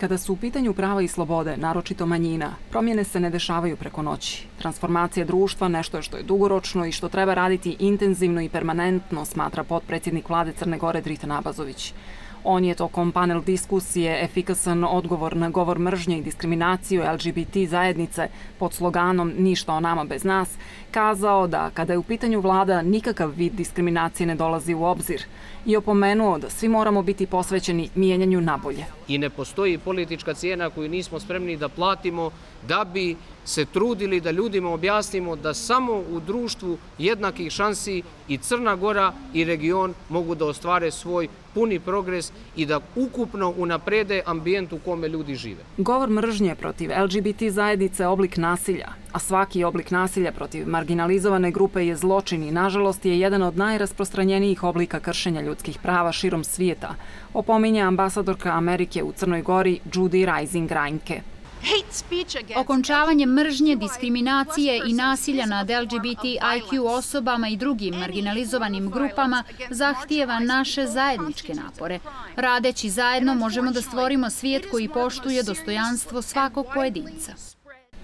Kada su u pitanju prava i slobode, naročito manjina, promjene se ne dešavaju preko noći. Transformacija društva nešto je što je dugoročno i što treba raditi intenzivno i permanentno, smatra potpredsjednik vlade Crne Gore Dritan Abazović. On je tokom panel diskusije efikasan odgovor na govor mržnje i diskriminaciju LGBT zajednice pod sloganom Ništa o nama bez nas, kazao da kada je u pitanju vlada nikakav vid diskriminacije ne dolazi u obzir i opomenuo da svi moramo biti posvećeni mijenjanju nabolje. I ne postoji politička cijena koju nismo spremni da platimo da bi se trudili da ljudima objasnimo da samo u društvu jednakih šansi i Crna Gora i region mogu da ostvare svoj puni progres i da ukupno unaprede ambijent u kome ljudi žive. Govor mržnje protiv LGBT zajednice je oblik nasilja, a svaki oblik nasilja protiv marginalizovane grupe je zločin i nažalost je jedan od najrasprostranjenijih oblika kršenja ljudskih prava širom svijeta, opominje ambasadorka Amerike u Crnoj Gori Judy Rising Reinke. Okončavanje mržnje, diskriminacije i nasilja nad LGBTIQ osobama i drugim marginalizovanim grupama zahtijeva naše zajedničke napore. Radeći zajedno možemo da stvorimo svijet koji poštuje dostojanstvo svakog pojedinca.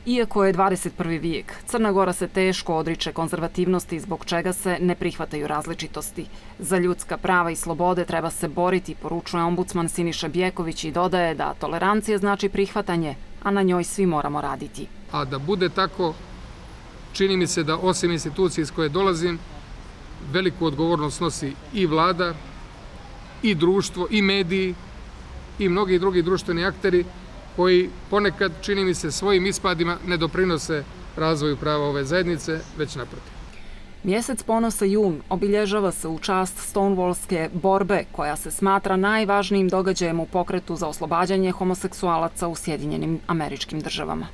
Iako je 21. vijek, Crna Gora se teško odriče konzervativnosti zbog čega se ne prihvataju različitosti. Za ljudska prava i slobode treba se boriti, poručuje ombudsman Siniša Bjeković i dodaje da tolerancija znači prihvatanje, a na njoj svi moramo raditi. A da bude tako, čini mi se da osim institucije iz koje dolazim, veliku odgovornost nosi i vlada, i društvo, i mediji, i mnogi drugi društveni akteri, koji ponekad, čini mi se, svojim ispadima ne doprinose razvoju prava ove zajednice, već naprotiv. Mjesec ponosa jun obilježava se u čast Stonewallske borbe koja se smatra najvažnijim događajem u pokretu za oslobađanje homoseksualaca u Sjedinjenim američkim državama.